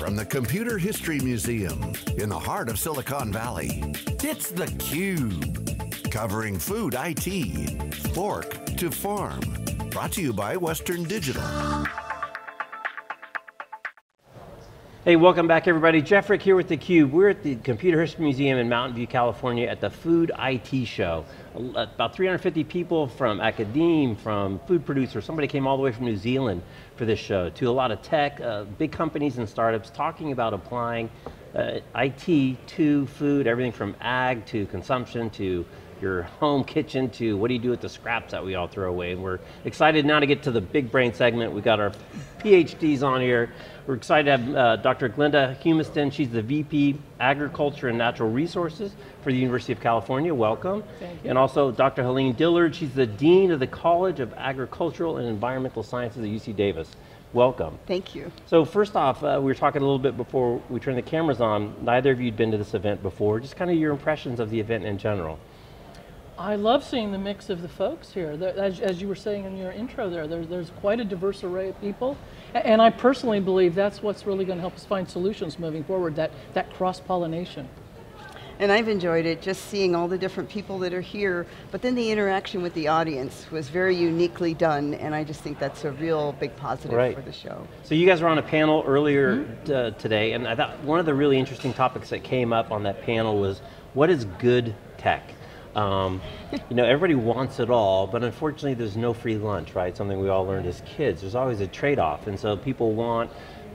from the Computer History Museum in the heart of Silicon Valley, it's theCUBE. Covering food IT, fork to farm. Brought to you by Western Digital. Hey, welcome back everybody. Jeff Frick here with theCUBE. We're at the Computer History Museum in Mountain View, California at the Food IT Show. About 350 people from academe, from food producers, somebody came all the way from New Zealand for this show, to a lot of tech, uh, big companies and startups talking about applying uh, IT to food, everything from ag to consumption to your home kitchen to what do you do with the scraps that we all throw away. And we're excited now to get to the big brain segment. We've got our PhDs on here. We're excited to have uh, Dr. Glenda Humiston. She's the VP Agriculture and Natural Resources for the University of California. Welcome. Thank you. And also Dr. Helene Dillard. She's the Dean of the College of Agricultural and Environmental Sciences at UC Davis. Welcome. Thank you. So first off, uh, we were talking a little bit before we turned the cameras on. Neither of you had been to this event before. Just kind of your impressions of the event in general. I love seeing the mix of the folks here. As, as, you were saying in your intro there, there, there's quite a diverse array of people. And I personally believe that's what's really going to help us find solutions moving forward, that, that cross-pollination. And I've enjoyed it, just seeing all the different people that are here, but then the interaction with the audience was very uniquely done, and I just think that's a real big positive right. for the show. So you guys were on a panel earlier mm -hmm. today, and I thought one of the really interesting topics that came up on that panel was, what is good tech? Um, you know, everybody wants it all, but unfortunately there's no free lunch, right? Something we all learned as kids. There's always a trade-off, and so people want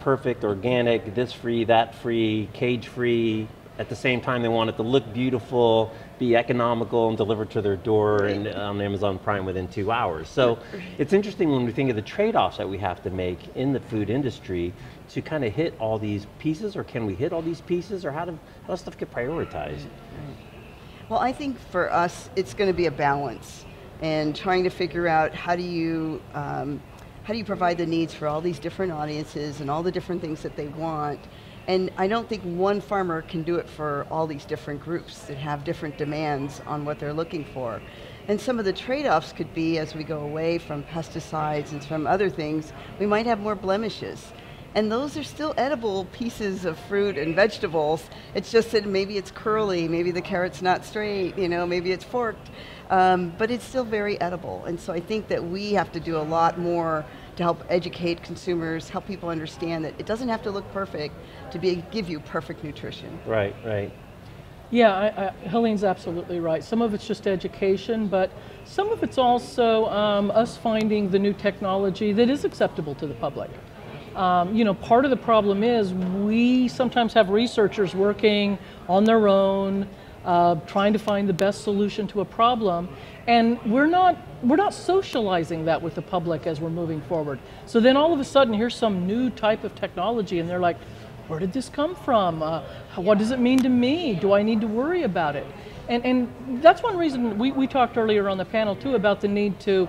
perfect, organic, this free, that free, cage free, at the same time they want it to look beautiful, be economical, and delivered to their door and on Amazon Prime within two hours. So it's interesting when we think of the trade-offs that we have to make in the food industry to kind of hit all these pieces, or can we hit all these pieces, or how, do, how does stuff get prioritized? Well, I think for us, it's going to be a balance and trying to figure out how do you um, how do you provide the needs for all these different audiences and all the different things that they want. And I don't think one farmer can do it for all these different groups that have different demands on what they're looking for. And some of the trade-offs could be as we go away from pesticides and from other things, we might have more blemishes. And those are still edible pieces of fruit and vegetables. It's just that maybe it's curly, maybe the carrot's not straight, you know, maybe it's forked, um, but it's still very edible. And so I think that we have to do a lot more to help educate consumers, help people understand that it doesn't have to look perfect to be, give you perfect nutrition. Right, right. Yeah, I, I, Helene's absolutely right. Some of it's just education, but some of it's also um, us finding the new technology that is acceptable to the public. Um, you know, part of the problem is we sometimes have researchers working on their own, uh, trying to find the best solution to a problem, and we're not we're not socializing that with the public as we're moving forward. So then all of a sudden, here's some new type of technology, and they're like, "Where did this come from? Uh, what does it mean to me? Do I need to worry about it?" And and that's one reason we, we talked earlier on the panel too about the need to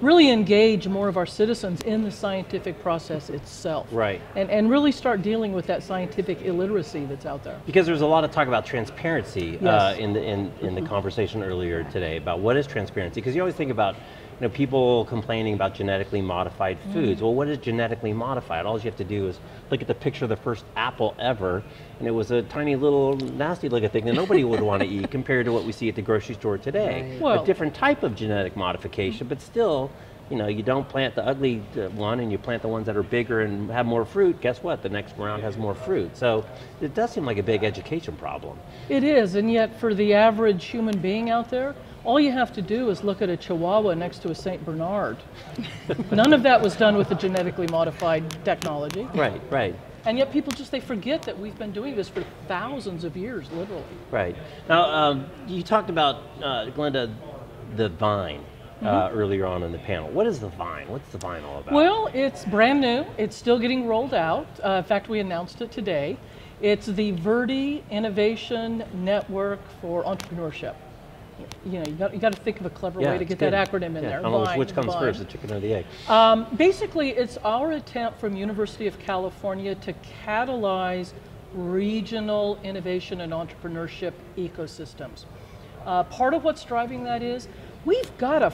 really engage more of our citizens in the scientific process itself. Right. And, and really start dealing with that scientific illiteracy that's out there. Because there's a lot of talk about transparency uh, yes. uh, in, the, in, in the conversation earlier today about what is transparency, because you always think about you know, people complaining about genetically modified mm. foods. Mm. Well, what is genetically modified? All you have to do is look at the picture of the first apple ever, and it was a tiny little nasty looking thing that nobody would want to eat compared to what we see at the grocery store today. Right. Well, a different type of genetic modification, but still, you know, you don't plant the ugly uh, one and you plant the ones that are bigger and have more fruit, guess what? The next round has more fruit. So it does seem like a big education problem. It is, and yet for the average human being out there, all you have to do is look at a Chihuahua next to a St. Bernard. None of that was done with the genetically modified technology. Right, right. And yet people just, they forget that we've been doing this for thousands of years, literally. Right. Now, um, you talked about, uh, Glenda, the vine. Uh, mm -hmm. earlier on in the panel. What is the Vine? What's the Vine all about? Well, it's brand new. It's still getting rolled out. Uh, in fact, we announced it today. It's the Verde Innovation Network for Entrepreneurship you know, you got, you got to think of a clever yeah, way to get good. that acronym in yeah, there. I don't know which comes first, the chicken or the egg. Um, basically, it's our attempt from University of California to catalyze regional innovation and entrepreneurship ecosystems. Uh, part of what's driving that is we've got a,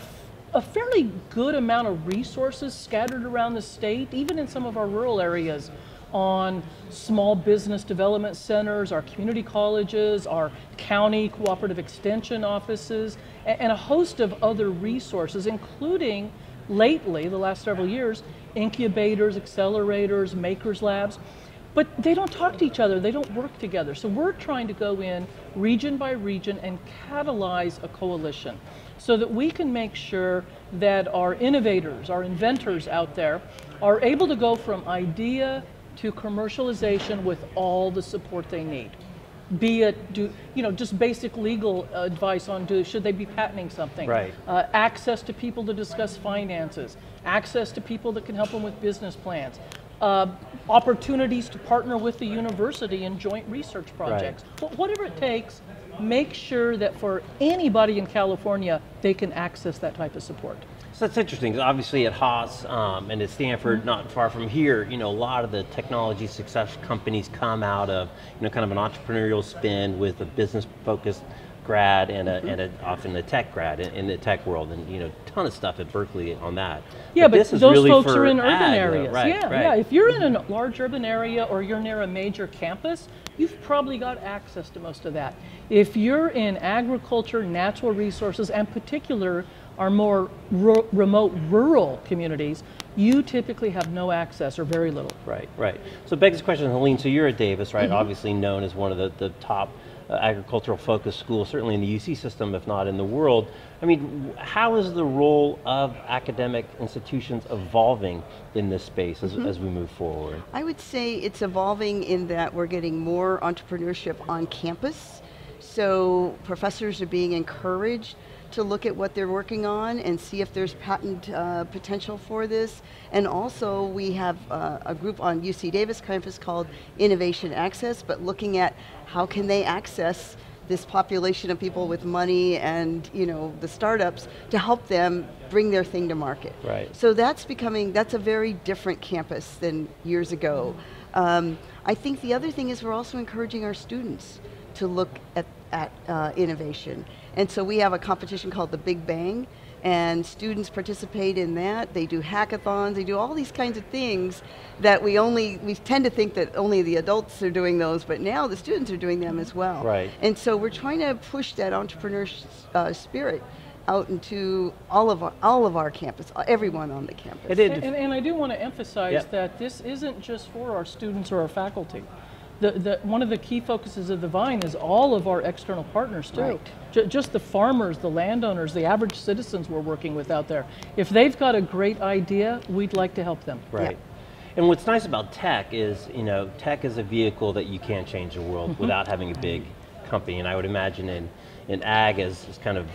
a fairly good amount of resources scattered around the state, even in some of our rural areas, on small business development centers, our community colleges, our county cooperative extension offices, and a host of other resources, including lately, the last several years, incubators, accelerators, makers labs. But they don't talk to each other, they don't work together. So we're trying to go in region by region and catalyze a coalition so that we can make sure that our innovators, our inventors out there are able to go from idea to commercialization with all the support they need. Be it, do, you know, just basic legal advice on do, should they be patenting something? Right. Uh, access to people to discuss finances, access to people that can help them with business plans, uh, opportunities to partner with the university in joint research projects. Right. Whatever it takes, make sure that for anybody in California, they can access that type of support. So that's interesting, because obviously at Haas um, and at Stanford, mm-hmm. not far from here, you know, a lot of the technology success companies come out of, you know, kind of an entrepreneurial spin with a business focused grad and, a, mm-hmm. and a, often a tech grad in, in, the tech world, and you know, ton of stuff at Berkeley on that. Yeah, but, but those really folks are in ag, urban areas. Right, yeah, right. yeah. If you're in a large urban area or you're near a major campus, you've probably got access to most of that. If you're in agriculture, natural resources, and particular our more remote rural communities, you typically have no access or very little. Right, right. So begs the question, Helene, so you're at Davis, right? Mm -hmm. Obviously known as one of the, the top agricultural focused schools, certainly in the UC system, if not in the world. I mean, how is the role of academic institutions evolving in this space as, mm -hmm. as we move forward? I would say it's evolving in that we're getting more entrepreneurship on campus. So professors are being encouraged to look at what they're working on and see if there's patent uh, potential for this. And also we have uh, a group on UC Davis campus called Innovation Access, but looking at how can they access this population of people with money and you know the startups to help them bring their thing to market. Right. So that's becoming, that's a very different campus than years ago. Um, I think the other thing is we're also encouraging our students to look at, at uh, innovation. And so we have a competition called the Big Bang, and students participate in that. They do hackathons, they do all these kinds of things that we only, we tend to think that only the adults are doing those, but now the students are doing them as well. Right. And so we're trying to push that entrepreneur uh, spirit out into all of our, all of our campus, everyone on the campus. And, and, and I do want to emphasize yep. that this isn't just for our students or our faculty the, the, one of the key focuses of the Vine is all of our external partners too. Right. J just the farmers, the landowners, the average citizens we're working with out there. If they've got a great idea, we'd like to help them. Right. Yeah. And what's nice about tech is, you know, tech is a vehicle that you can't change the world mm -hmm. without having a big company. And I would imagine in, in ag as, as kind of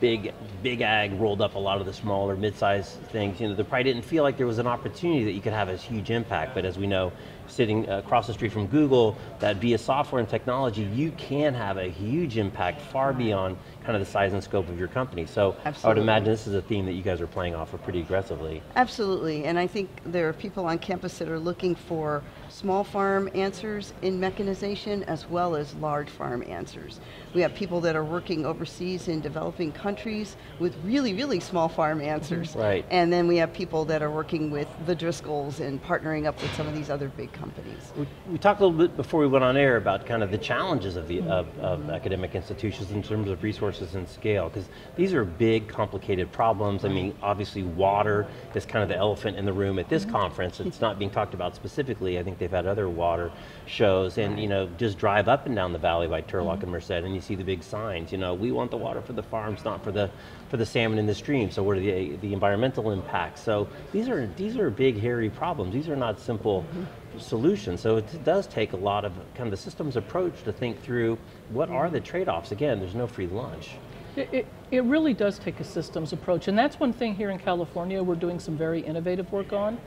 big, big ag rolled up a lot of the smaller, mid-sized things, you know, they probably didn't feel like there was an opportunity that you could have a huge impact, but as we know, sitting across the street from Google, that via software and technology, you can have a huge impact far beyond kind of the size and scope of your company. So Absolutely. I would imagine this is a theme that you guys are playing off of pretty aggressively. Absolutely, and I think there are people on campus that are looking for small farm answers in mechanization as well as large farm answers. We have people that are working overseas in developing countries with really, really small farm answers. Right. And then we have people that are working with the Driscolls and partnering up with some of these other big companies. We, we talked a little bit before we went on air about kind of the challenges of, the, of, of academic institutions in terms of resources and scale, because these are big, complicated problems. I mean, obviously water is kind of the elephant in the room at this mm -hmm. conference. It's not being talked about specifically. I think they've had other water shows, and you know, just drive up and down the valley by Turlock and Merced, and you see the big signs. You know, we want the water for the farms, not for the for the salmon in the stream. So what are the the environmental impacts? So these are these are big, hairy problems. These are not simple. Mm -hmm. Solutions. So it does take a lot of kind of the systems approach to think through what are the trade-offs. Again, there's no free lunch. It, it, it, really does take a systems approach, and that's one thing here in California we're doing some very innovative work on.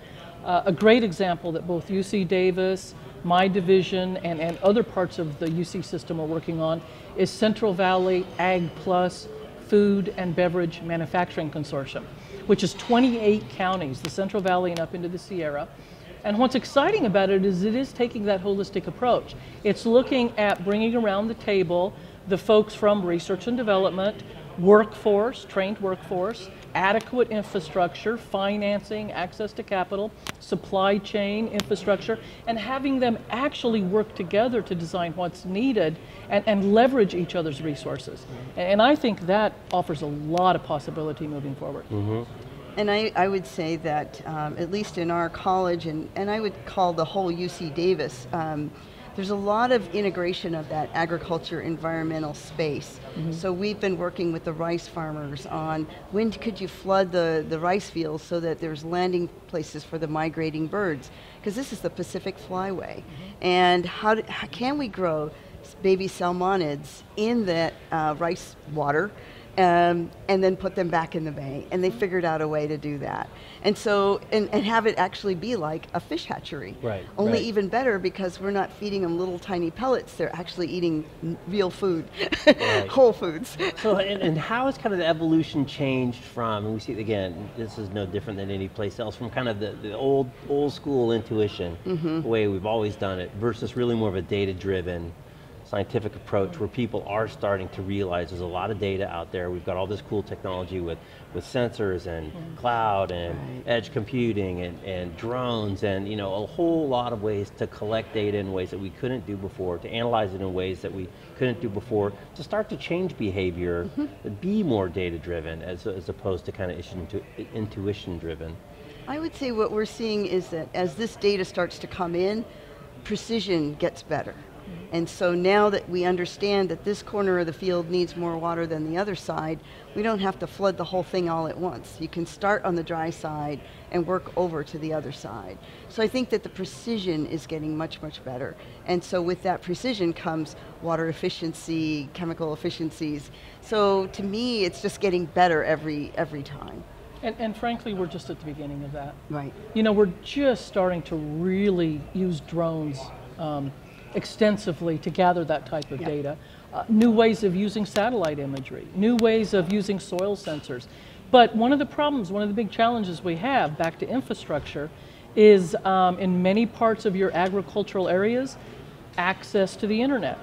Uh, a great example that both UC Davis, my division, and, and other parts of the UC system are working on is Central Valley Ag Plus Food and Beverage Manufacturing Consortium, which is 28 counties, the Central Valley and up into the Sierra. And what's exciting about it is it is taking that holistic approach. It's looking at bringing around the table the folks from research and development, workforce, trained workforce, adequate infrastructure, financing, access to capital, supply chain infrastructure, and having them actually work together to design what's needed and, and leverage each other's resources. And, and I think that offers a lot of possibility moving forward. And I, I would say that, um, at least in our college, and, and I would call the whole UC Davis, um, there's a lot of integration of that agriculture environmental space. So we've been working with the rice farmers on when could you flood the, the rice fields so that there's landing places for the migrating birds, because this is the Pacific Flyway. And how, do, how can we grow baby salmonids in that uh, rice water um, and then put them back in the bay. And they figured out a way to do that. And so, and, and have it actually be like a fish hatchery. Right, Only right. even better because we're not feeding them little tiny pellets. They're actually eating real food, Right. whole foods. So, and, and how has kind of the evolution changed from, and we see it again, this is no different than any place else, from kind of the, the old old school intuition, Mm-hmm. the way we've always done it, versus really more of a data driven scientific approach where people are starting to realize there's a lot of data out there. We've got all this cool technology with, with sensors and mm. cloud and Right. edge computing and, and drones and you know a whole lot of ways to collect data in ways that we couldn't do before, to analyze it in ways that we couldn't do before, to start to change behavior, mm-hmm. to be more data driven as, as opposed to kind of intu- intuition driven. I would say what we're seeing is that as this data starts to come in, precision gets better. And so now that we understand that this corner of the field needs more water than the other side, we don't have to flood the whole thing all at once. You can start on the dry side and work over to the other side. So I think that the precision is getting much, much better. And so with that precision comes water efficiency, chemical efficiencies. So to me, it's just getting better every, every time. And, and frankly, we're just at the beginning of that. Right. You know, we're just starting to really use drones um, extensively to gather that type of Yeah. data. Uh, new ways of using satellite imagery, new ways of using soil sensors. But one of the problems, one of the big challenges we have, back to infrastructure, is um, in many parts of your agricultural areas, access to the internet.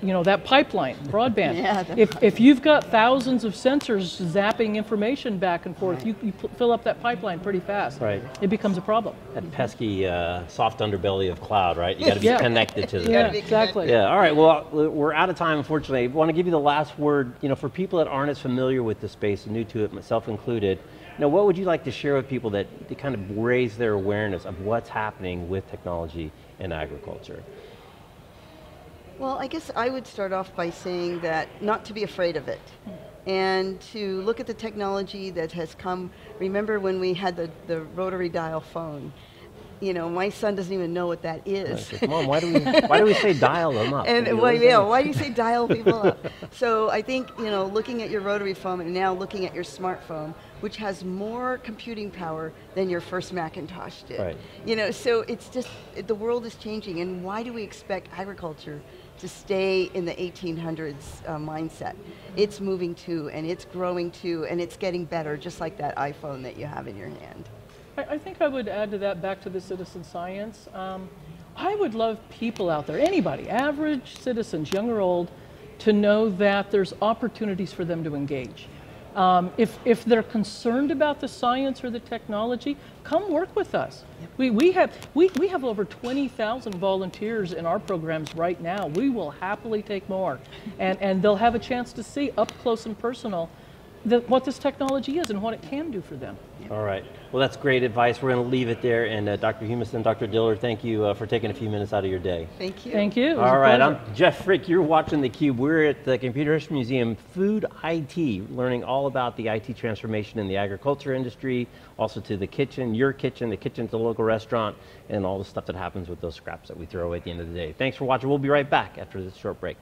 You know, that pipeline, broadband. Yeah, the if, if you've got thousands of sensors zapping information back and forth, you, you fill up that pipeline pretty fast. Right. It becomes a problem. That pesky uh, soft underbelly of cloud, right? You got to be Yeah. connected to the Yeah, exactly. Yeah, all right, well, we're out of time, unfortunately. I want to give you the last word, you know, for people that aren't as familiar with the space and new to it, myself included, you know, what would you like to share with people that to kind of raise their awareness of what's happening with technology in agriculture? Well, I guess I would start off by saying that not to be afraid of it and to look at the technology that has come. Remember when we had the, the rotary dial phone? You know, my son doesn't even know what that is. Said, Mom, why do we why do we say dial them up? And You know, why, yeah, why do you say dial people up? So I think you know, looking at your rotary phone and now looking at your smartphone, which has more computing power than your first Macintosh did. Right. You know, so it's just it- the world is changing, and why do we expect agriculture to stay in the 1800s uh, mindset? It's moving too, and it's growing too, and it's getting better, just like that iPhone that you have in your hand. I, I think I would add to that back to the citizen science. Um, I would love people out there, anybody, average citizens, young or old, to know that there's opportunities for them to engage. Um, if, if they're concerned about the science or the technology, come work with us. We, we, have, we, we have over 20,000 volunteers in our programs right now. We will happily take more. And, and they'll have a chance to see up close and personal the, what this technology is and what it can do for them. All right. Well, that's great advice. We're going to leave it there. And uh, Dr. Humiston, Dr. Dillard, thank you uh, for taking a few minutes out of your day. Thank you. Thank you. It was a All right, pleasure. I'm Jeff Frick. You're watching theCUBE. We're at the Computer History Museum Food IT, learning all about the IT transformation in the agriculture industry, also to the kitchen, your kitchen, the kitchen to the local restaurant, and all the stuff that happens with those scraps that we throw away at the end of the day. Thanks for watching. We'll be right back after this short break.